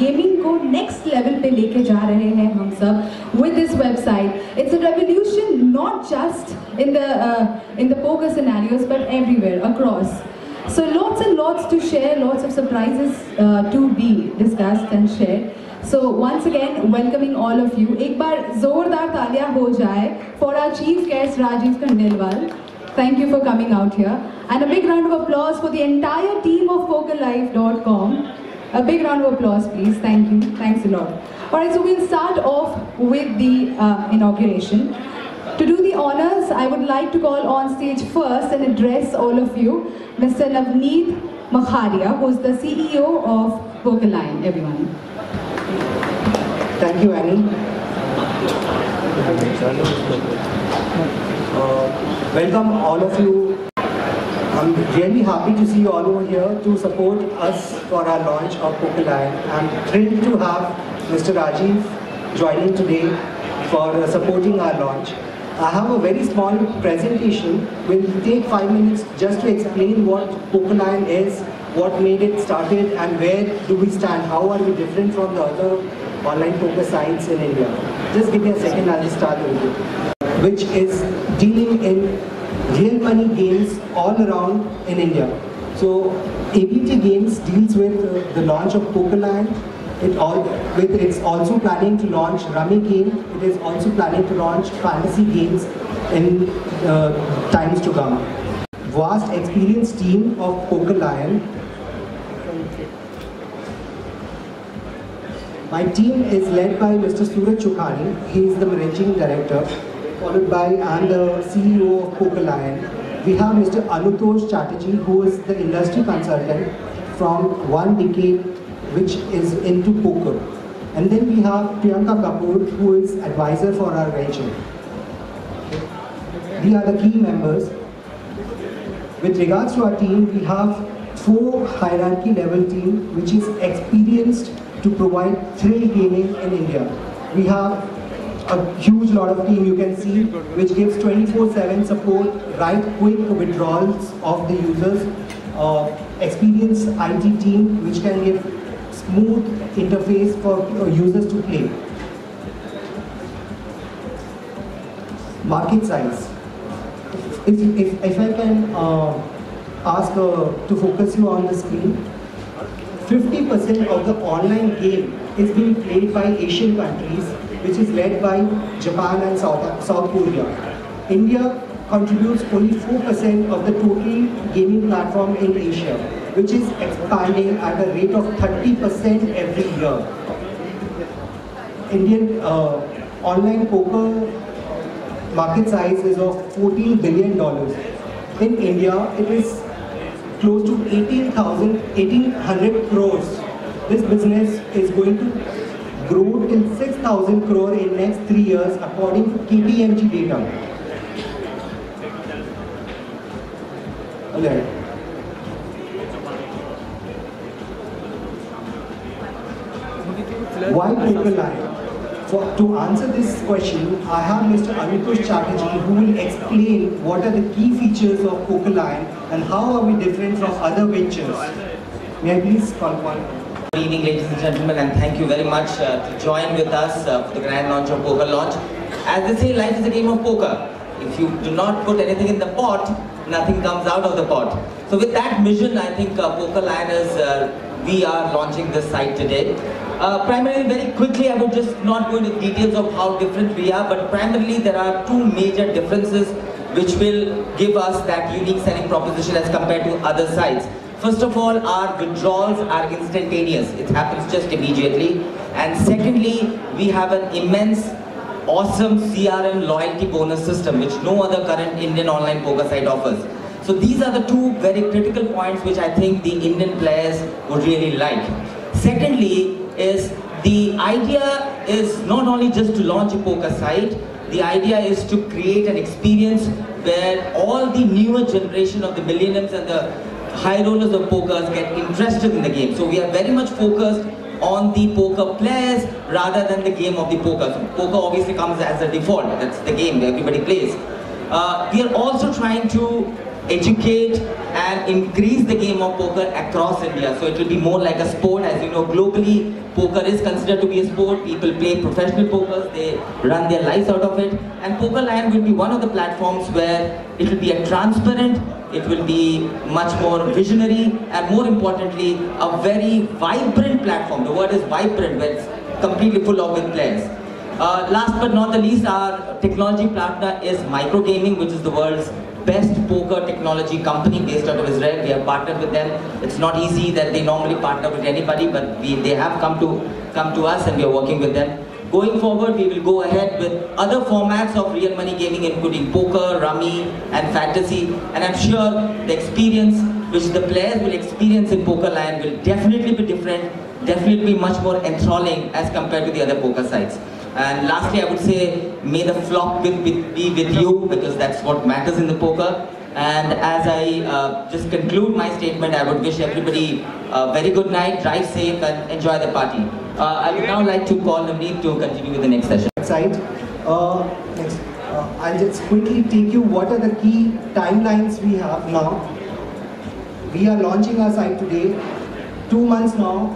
Gaming को next level पे लेके जा रहे हैं हम सब with this website it's a revolution not just in the in the poker scenarios but everywhere across. So lots and lots to share, lots of surprises uh, to be discussed and shared. So once again, welcoming all of you. एक बार जोरदार तालियां हो जाए for our chief guest Rajeev Khandelwal. Thank you for coming out here. And a big round of applause for the entire team of PokerLion.com. A big round of applause, please. Thank you. Thanks a lot. All right, so we'll start off with the uh, inauguration. To do the honors, I would like to call on stage first and address all of you, Mr. Navneet Makharia, who's the CEO of PokerLion. Everyone. Thank you, Annie. Uh, welcome all of you. I'm really happy to see you all over here to support us for our launch of PokerLion. I'm thrilled to have Mr. Rajeev joining today for uh, supporting our launch. I have a very small presentation. We'll take five minutes just to explain what PokerLion is, what made it started, and where do we stand? How are we different from the other online poker sites in India? Just give me a second, I'll start. Which is dealing in real money games all around in India. So ABT Games deals with uh, the launch of PokerLion. It all with it's also planning to launch Rummy Game. It is also planning to launch fantasy games in uh, times to come. Vast experienced team of Poker Lion. My team is led by Mr. Suraj Chukhani. He is the managing director followed by and the CEO of Poker Lion. We have Mr. Anutosh Chatterjee, who is the industry consultant from one decade, which is into poker. And then we have Priyanka Kapoor, who is advisor for our venture. We are the key members. With regards to our team, we have four hierarchy level team, which is experienced to provide thrill gaming in India. We have a huge lot of team you can see which gives 24-7 support, right quick withdrawals of the users, uh, experienced IT team which can give smooth interface for uh, users to play. Market size. If, if, if I can uh, ask uh, to focus you on the screen, 50% of the online game is being played by Asian countries which is led by Japan and South, South Korea. India contributes only 4% of the total gaming platform in Asia, which is expanding at a rate of 30% every year. Indian uh, online poker market size is of $14 billion. In India, it is close to 18,000, 1800 crores. This business is going to grow till 6,000 crore in next three years according to KPMG data. Why Poker Lion? For, to answer this question, I have Mr. Anutosh Chatterjee who will explain what are the key features of Poker Lion and how are we different from other ventures. May I please call one? Good evening, ladies and gentlemen, and thank you very much uh, to join with us uh, for the grand launch of Poker Launch. As they say, life is a game of poker. If you do not put anything in the pot, nothing comes out of the pot. So with that mission, I think uh, Poker Liners, uh, we are launching this site today. Uh, primarily, very quickly, I would just not go into details of how different we are, but primarily there are two major differences which will give us that unique selling proposition as compared to other sites. First of all, our withdrawals are instantaneous. It happens just immediately. And secondly, we have an immense, awesome CRM loyalty bonus system, which no other current Indian online poker site offers. So these are the two very critical points which I think the Indian players would really like. Secondly, is the idea is not only just to launch a poker site, the idea is to create an experience where all the newer generation of the millennials and the high rollers of pokers get interested in the game. So we are very much focused on the poker players rather than the game of the poker. So poker obviously comes as a default, that's the game everybody plays. Uh, we are also trying to educate and increase the game of poker across India. So it will be more like a sport. As you know, globally, poker is considered to be a sport. People play professional poker, they run their lives out of it. And Poker Lion will be one of the platforms where it will be a transparent, it will be much more visionary, and more importantly, a very vibrant platform. The word is vibrant, where it's completely full of with players. Uh, last but not the least, our technology partner is Microgaming, which is the world's best poker technology company based out of Israel. We have partnered with them. It's not easy that they normally partner with anybody, but we, they have come to come to us and we are working with them. Going forward, we will go ahead with other formats of real money gaming, including poker, rummy, and fantasy. And I'm sure the experience which the players will experience in Poker Lion will definitely be different, definitely be much more enthralling as compared to the other poker sites. And lastly, I would say, may the flop be with you because that's what matters in the poker. And as I uh, just conclude my statement, I would wish everybody a very good night, drive safe, and enjoy the party. Uh, I would now like to call Navneet to continue with the next session. Site. Uh, next. Uh, I'll just quickly take you what are the key timelines we have now. We are launching our site today. Two months now,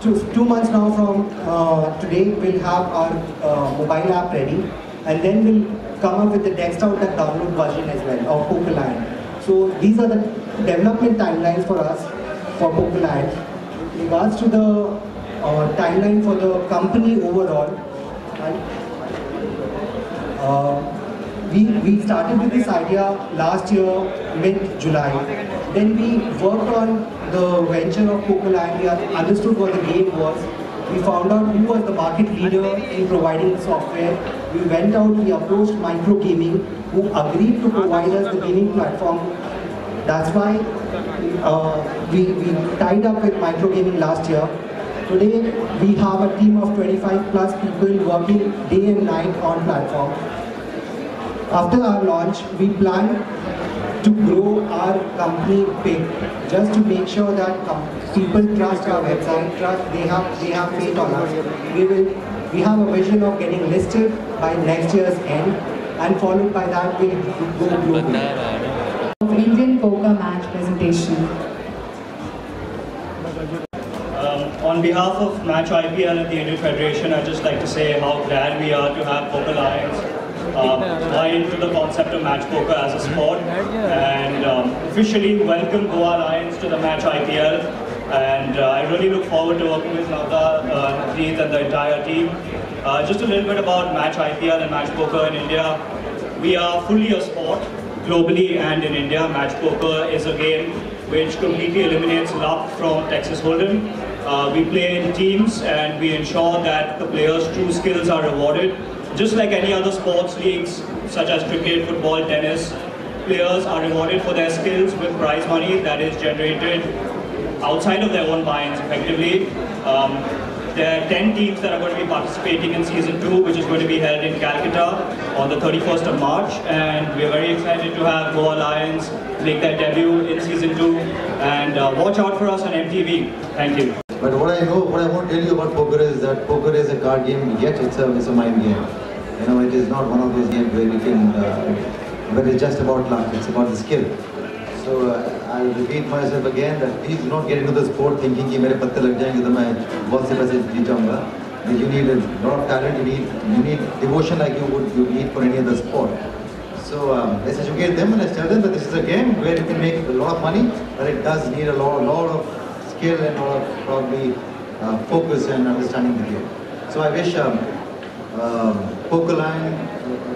two, two months now from uh, today, we'll have our uh, mobile app ready, and then we'll come up with the desktop and download version as well of Poker Lion. So these are the development timelines for us for Poker Lion. In regards to the uh, timeline for the company overall? Uh, we, we started with this idea last year, mid-July. Then we worked on the venture of Poker Lion. We understood what the game was. We found out who was the market leader in providing the software. We went out, we approached Microgaming, who agreed to provide us the gaming platform. That's why uh, we, we tied up with Microgaming last year. Today, we have a team of 25 plus people working day and night on platform. After our launch, we plan to grow our company big, just to make sure that people trust our website, trust they have they have faith on us. We will we have a vision of getting listed by next year's end, and followed by that we'll go global. Of Indian poker match presentation. Um, on behalf of Match IPL and the Indian Federation, I'd just like to say how glad we are to have Poker Lions um, buy into the concept of match poker as a sport and um, officially welcome Goa Lions to the Match IPL. And uh, I really look forward to working with Navda, uh, and the entire team. Uh, just a little bit about Match IPL and Match Poker in India. We are fully a sport globally and in India. Match Poker is a game which completely eliminates luck from Texas Hold'em. Uh, we play in teams and we ensure that the players' true skills are rewarded just like any other sports leagues, such as cricket, football, tennis, players are rewarded for their skills with prize money that is generated outside of their own minds effectively. Um, there are 10 teams that are going to be participating in season 2, which is going to be held in Calcutta on the 31st of March. And we're very excited to have Goa Lions make their debut in season 2. And uh, watch out for us on MTV. Thank you. But what I know, what I want to tell you about poker is that poker is a card game, yet it's a, it's a mind game. You know, it is not one of those games where you can, uh, but it's just about luck, it's about the skill. So uh, I'll repeat myself again that please do not get into the sport thinking कि मेरे पत्ते लग जाएंगे तो मैं बहुत से पैसे जीत जाऊंगा. You need a lot of talent, you need, you need devotion like you would you need for any other sport. So um, let's educate them and let's tell them that this is a game where you can make a lot of money, but it does need a lot, lot of skill and a lot of probably uh, focus and understanding the game. So I wish um, um, Poker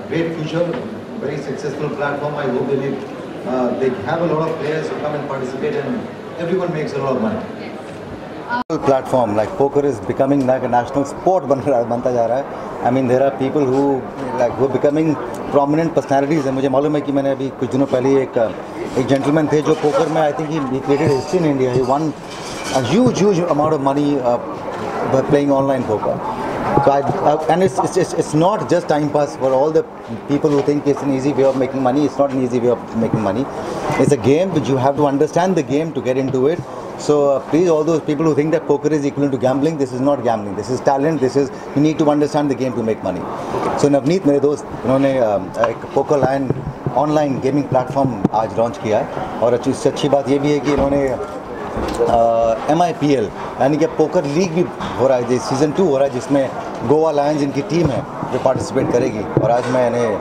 great future, very successful platform. I hope they, make, uh, they have a lot of players who come and participate and everyone makes a lot of money. platform like poker is becoming like a national sport बन रहा बनता जा रहा है mean there are people who like who are becoming prominent personalities है मुझे मालूम है कि मैंने अभी कुछ दिनों पहले एक एक gentleman थे जो poker में I think he, he created history in India he won a huge huge amount of money uh, so I, uh, and it's, it's, it's not just time pass for all the people who think it's an easy way of making money. It's not an easy way of making money. It's a game which you have to understand the game to get into it. So uh, please, all those people who think that poker is equivalent to gambling, this is not gambling. This is talent. This is you need to understand the game to make money. So Navneet, मेरे दोस्त उन्होंने uh, एक poker line online gaming platform आज launch किया है और अच्छी इससे अच्छी बात ये भी है कि इन्होंने एम आई पी एल यानी कि पोकर लीग भी हो रहा है सीज़न टू हो रहा है, जिसमें गोवा लायंस इनकी टीम है जो पार्टिसिपेट करेगी और आज मैं इन्हें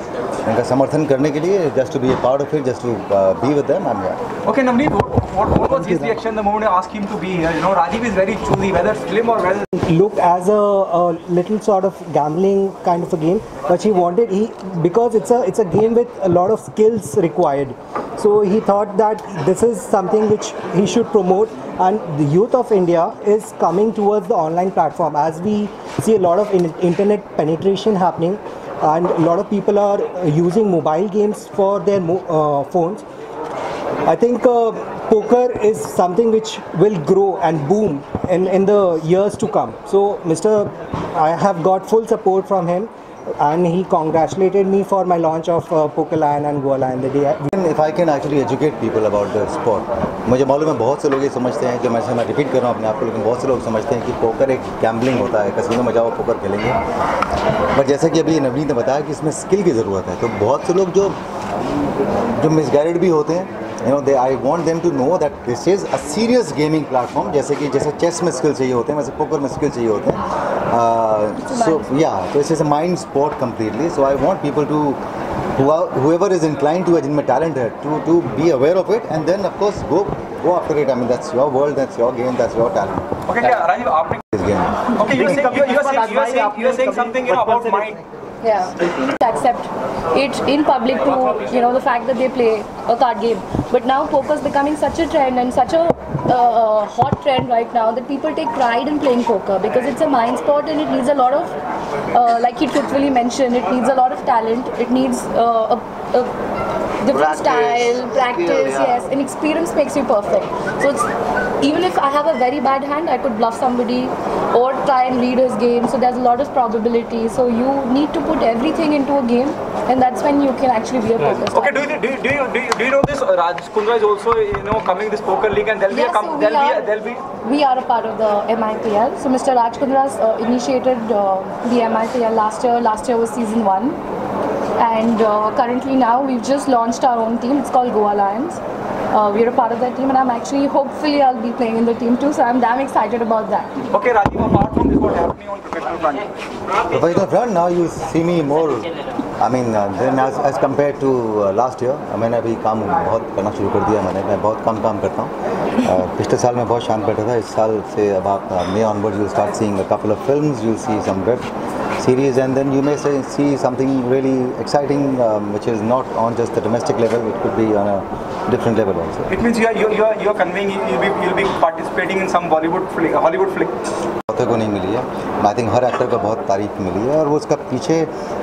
इनका समर्थन करने के लिए just to be a part of it just to be with them I am Okay, Navneet, what, what, what was his reaction the moment I asked him to be here? You know, Rajiv is very choosy, whether film or whether looked as a, a little sort of gambling kind of a game but he wanted he because it's a it's a game with a lot of skills required so he thought that this is something which he should promote and the youth of india is coming towards the online platform as we see a lot of in- internet penetration happening and a lot of people are uh, using mobile games for their uh, phones I think uh, poker is something which will grow and boom in, in the years to come. So, Mr. I have got full support from him and he congratulated me for my launch of uh, Poker Lion and Goa Lion the day. I- if I can actually educate people about the sport, मुझे मालूम है बहुत से लोग ये समझते हैं कि मैं मैं रिपीट कर रहा हूँ अपने आप को, लेकिन बहुत से लोग समझते हैं कि पोकर एक गैम्बलिंग होता है कसिनो में जाओ पोकर खेलेंगे। बट जैसा कि अभी नवनीत ने बताया कि इसमें स्किल की ज़रूरत है तो बहुत से लोग जो जो मिसगाइडेड भी होते हैं you know they I want them to know that this is a serious gaming platform जैसे कि, जैसे चेस में स्किल चाहिए होते हैं, वैसे पोकर में स्किल चाहिए होते हैं। सो या तो इस mind sport completely so I want people to whoever is inclined to a my talent uh, to to be aware of it and then of course go go after it. I mean that's your world that's your game that's your talent. Okay yeah, rajeev after this game. Okay you are saying you are saying you are saying something you know about mind yeah, accept it in public to you know the fact that they play a card game. But now poker is becoming such a trend and such a uh, hot trend right now that people take pride in playing poker because it's a mind sport and it needs a lot of, uh, like he truthfully mentioned, it needs a lot of talent. It needs uh, a, a different Practice, style, practice, skill, yeah. yes, and experience makes you perfect. So it's even if I have a very bad hand, I could bluff somebody or try and read his game. So there's a lot of probability. So you need to put everything into a game, and that's when you can actually be a poker star. Okay, do you, do you, do you, do you, do you know this? Uh, Raj Kundra is also, you know, coming this poker league and there'll be a, com- so we there'll be, a, are- there'll be, We are a part of the MIPL. So Mr. Raj Kundra's uh, initiated uh, the MIPL last year. Last year was season one. And uh, currently now we've just launched our own team. It's called Goa Lions. Uh, we're a part of that team and I'm actually, hopefully I'll be playing in the team too. So I'm damn excited about that. okay, Rajiv, apart from this, what's happening on professional front? professional front now you see me more I mean uh, then as, as compared to uh, last year uh, मैंने अभी काम बहुत करना शुरू कर दिया मैंने मैं बहुत कम काम करता हूँ uh, पिछले साल मैं बहुत शांत बैठा था इस साल से अब आप मे onward you start seeing a couple of films you see some web Series and then you may say, see something really exciting um, which is not on just the domestic level it could be on a different level also It means you are, you, you are, you are conveying you'll be, you'll be participating in some Bollywood flick, Hollywood flick. बहुतों को नहीं मिली है I think her actor को बहुत तारीफ़ मिली है और वो उसका पीछे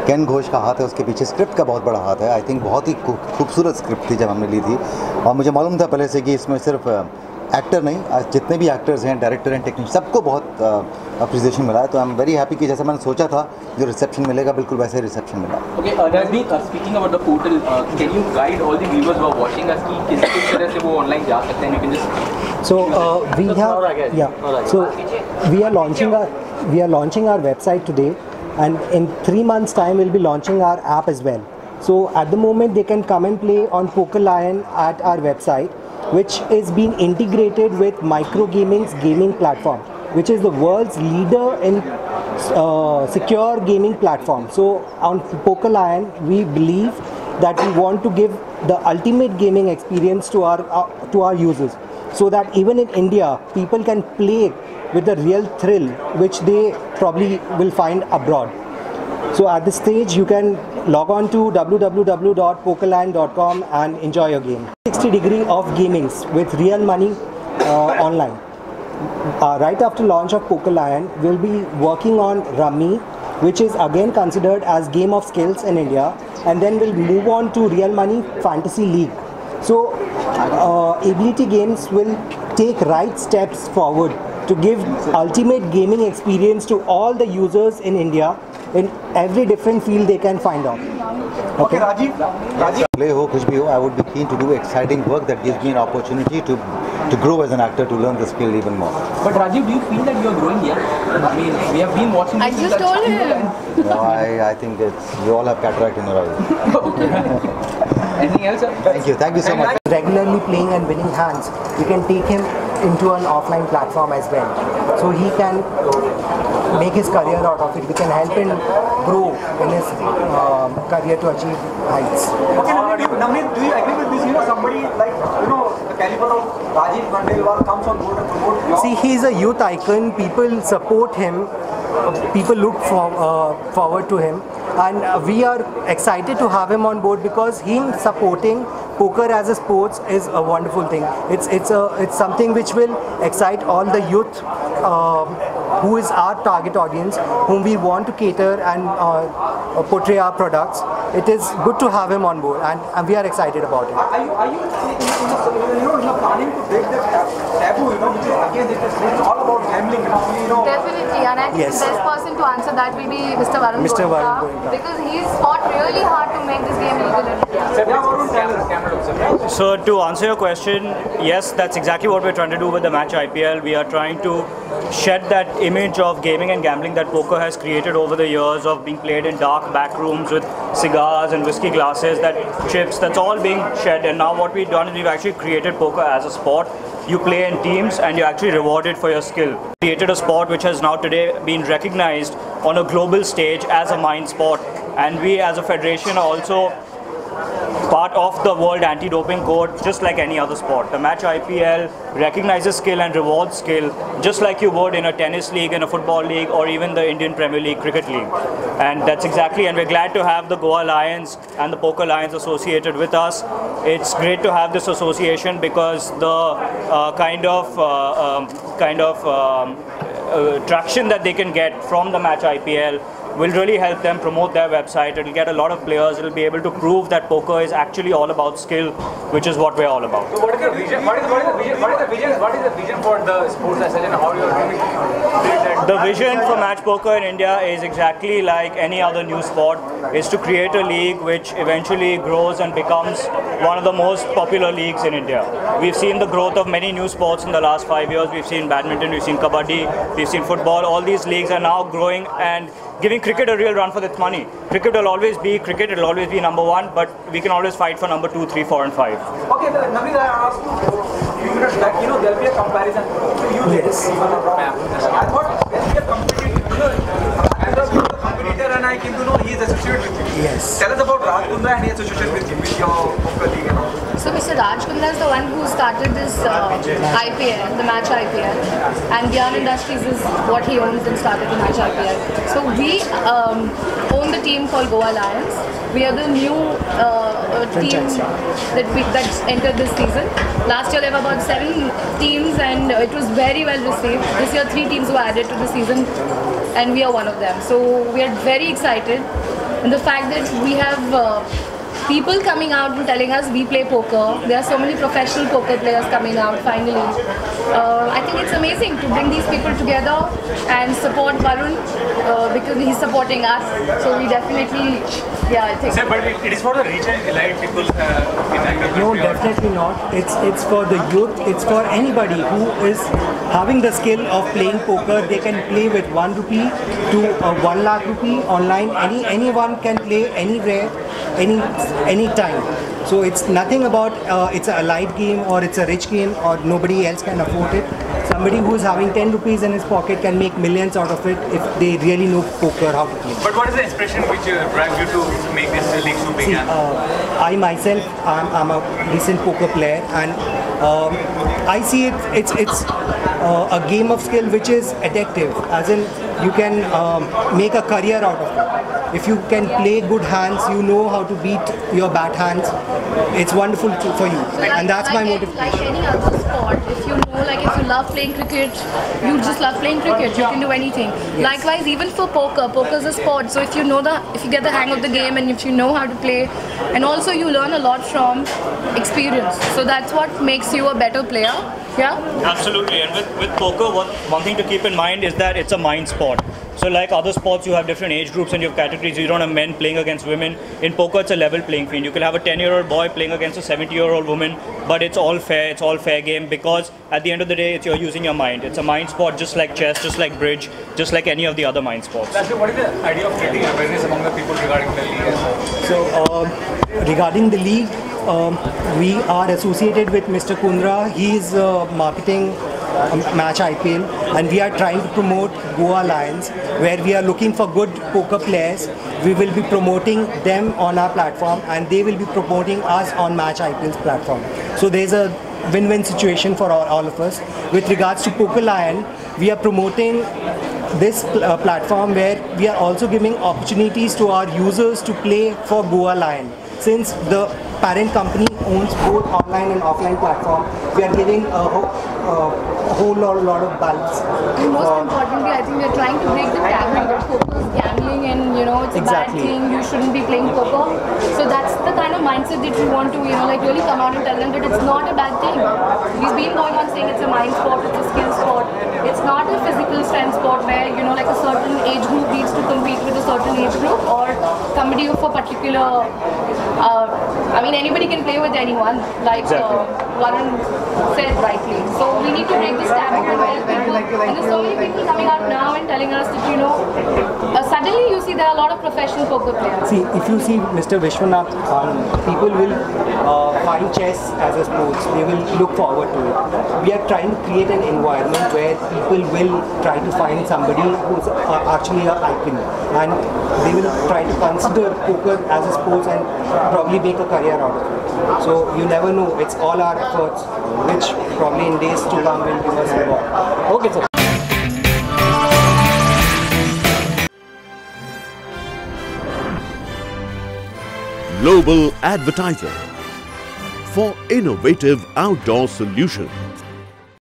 केन घोष का हाथ है उसके पीछे स्क्रिप्ट का बहुत बड़ा हाथ है आई थिंक बहुत ही खूबसूरत स्क्रिप्ट थी जब हमने ली थी और मुझे मालूम था पहले से कि इसमें सिर्फ़ एक्टर नहीं आज जितने भी एक्टर्स हैं डायरेक्टर हैं टेक्निक सबको बहुत अप्रिसिएशन मिला है। तो आई एम वेरी हैप्पी कि जैसा मैंने सोचा था जो रिसेप्शन मिलेगा बिल्कुल वैसे ही रिसेप्शन मिला। Are we are launching our website today and in three months time will be launching our app as well so at the moment they can come and play on poker line at our website which is being integrated with Microgaming's gaming platform, which is the world's leader in uh, secure gaming platform. So on Poker Lion we believe that we want to give the ultimate gaming experience to our uh, to our users so that even in India, people can play with the real thrill which they probably will find abroad. So at this stage, you can log on to www.pokerlion.com and enjoy your game. 60 degree of gamings with real money uh, online. Uh, right after launch of Poker Lion, we'll be working on Rummy, which is again considered as game of skills in India, and then we'll move on to Real Money Fantasy League. So, uh, Ability Games will take right steps forward to give ultimate gaming experience to all the users in India in every different field they can find out. Okay, okay Rajeev. Rajeev. Play ho, kuch bhi ho, I would be keen to do exciting work that gives me an opportunity to to grow as an actor to learn the skill even more. But Rajeev, do you feel that you are growing here? I mean, we have been watching. I just told him. No, I, I think it's you all have cataract in your eyes. okay. Anything else? Sir? Thank you. Thank you so much. Regularly playing and winning hands, you can take him into an offline platform as well. So he can make his career out of it. We can help him grow in his um, career to achieve heights. Okay, Namit, do you, agree with this? You know, somebody like, you know, the caliber of Rajeev Khandelwal comes on board and promotes See, he's a youth icon. People support him. People look for, uh, forward to him, and uh, we are excited to have him on board because him supporting poker as a sports is a wonderful thing. It's it's a it's something which will excite all the youth. Um, who is our target audience, whom we want to cater and uh, portray our products. It is good to have him on board, and, and we are excited about it. Are you, are you, you planning to break the taboo, you know, which is again, it is it's all about gambling, you know, you know. Definitely, and I think Yes. the best person to answer that will be Mr. Varun Mr. Goenka, Varun Goenka. because he's fought really hard to make this game legal in India. Yeah, Varun, camera, camera looks at So to answer your question, yes, that's exactly what we're trying to do with the Match IPL. We are trying to shed that image of gaming and gambling that poker has created over the years of being played in dark back rooms with cigars and whiskey glasses, that chips, that's all being shed. And now what we've done is we've actually created poker as a sport. You play in teams and you're actually rewarded for your skill. Created a sport which has now today been recognized on a global stage as a mind sport. And we as a federation are also part of the World Anti-Doping Code, just like any other sport. The Match IPL recognizes skill and rewards skill, just like you would in a tennis league, in a football league, or even the Indian Premier League cricket league. And that's exactly, and we're glad to have the Goa Lions and the Poker Lions associated with us. It's great to have this association because the uh, kind of uh, um, kind of um, uh, traction that they can get from the Match IPL will really help them promote their website. It'll get a lot of players. It'll be able to prove that poker is actually all about skill, which is what we're all about. So what is the vision? What is, what is the vision? What is the vision? What is the vision for the sports as and how you are going to The vision for match poker in India is exactly like any other new sport, is to create a league which eventually grows and becomes one of the most popular leagues in India. We've seen the growth of many new sports in the last five years. We've seen badminton, we've seen kabaddi, we've seen football. All these leagues are now growing and giving cricket a real run for its money. Cricket will always be cricket, it'll always be number one, but we can always fight for number two, three, four, and five. Okay, the, Navid, I asked you a few minutes back, you know, there'll be a comparison. You yes. I thought there'll be a competitor, you know, as a competitor and I came to know he is associated with you. Yes. Tell us about Raj Kundra and he is associated with you, with your poker and all. So Mr. Raj Kundra is the one who started this uh, IPL, the Match IPL, and Viaan Industries is what he owns and started the Match IPL. So we um, own the team called Goa Lions. We are the new uh, uh, team that we that entered this season. Last year there were about seven teams and it was very well received. This year three teams were added to the season and we are one of them. So we are very excited. And the fact that we have uh, people coming out and telling us we play poker. There are so many professional poker players coming out finally. Uh, I think it's amazing to bring these people together and support Varun uh, because he's supporting us. So we definitely, yeah, I think. Sir, but it, it is for the rich and elite people uh, in agriculture. No, definitely not. It's it's for the youth. It's for anybody who is having the skill of playing poker. They can play with one rupee to uh, one lakh rupee online. Any anyone can play anywhere, any any time. So it's nothing about uh, it's a light game or it's a rich game or nobody else can afford it. Somebody who's having 10 rupees in his pocket can make millions out of it if they really know poker how to play. But what is the inspiration which uh, drives you to make this league so big? See, uh, I myself, I'm, I'm a decent poker player, and um, I see it. It's it's uh, a game of skill which is addictive. As in, you can um, make a career out of it. If you can play good hands, you know how to beat your bad hands. It's wonderful to, for you, and that's my like, motive. Like any other sport, if you know, like if you love playing cricket, you just love playing cricket. You can do anything. Likewise, even for poker, poker is a sport. So if you know the, if you get the hang of the game and if you know how to play, and also you learn a lot from experience. So that's what makes you a better player. Yeah. Absolutely, and with, with poker, one, one thing to keep in mind is that it's a mind sport. So, like other sports, you have different age groups and you have categories. You don't have men playing against women. In poker, it's a level playing field. You can have a 10 year old boy playing against a 70 year old woman, but it's all fair, it's all fair game because at the end of the day, it's you're using your mind. It's a mind sport just like chess, just like bridge, just like any of the other mind sports. That's what is the idea of creating awareness among the people regarding the league? So, um, regarding the league, um, we are associated with Mr. Kundra. He is uh, marketing Match IPL, and we are trying to promote Goa Lions, where we are looking for good poker players. We will be promoting them on our platform, and they will be promoting us on Match IPL's platform. So there's a win-win situation for all, all of us. With regards to Poker Lion, we are promoting this pl- uh, platform where we are also giving opportunities to our users to play for Goa Lion. Since the parent company owns both online and offline platform, we are giving a, uh, a whole lot, lot of balance. And most for- importantly, I think we're trying to break the taboo is gambling and you know it's a bad thing. You shouldn't be playing poker. So that's the kind of mindset that we want to you know like really come out and tell them that it's not a bad thing. We've been going on saying it's a mind sport, it's a skill sport. It's not a physical strength sport where you know like a certain age group needs to compete with a certain age group or somebody of a particular. Uh, I mean, anybody can play with anyone, like uh, Varun said rightly. So we need to break this taboo and tell people. And there's so many people coming out now and telling us that you know, uh, suddenly you see there are a lot of professional poker players. See, if you see Mr. Vishwanath, um, people will uh, find chess as a sport. They will look forward to it. We are trying to create an environment where people will try to find somebody who's uh, actually an icon, and they will try to consider poker as a sport and probably make a career out of it. So you never know. It's all our efforts, which probably in days to come will give us reward. Okay, sir. Global Advertiser for innovative outdoor solutions.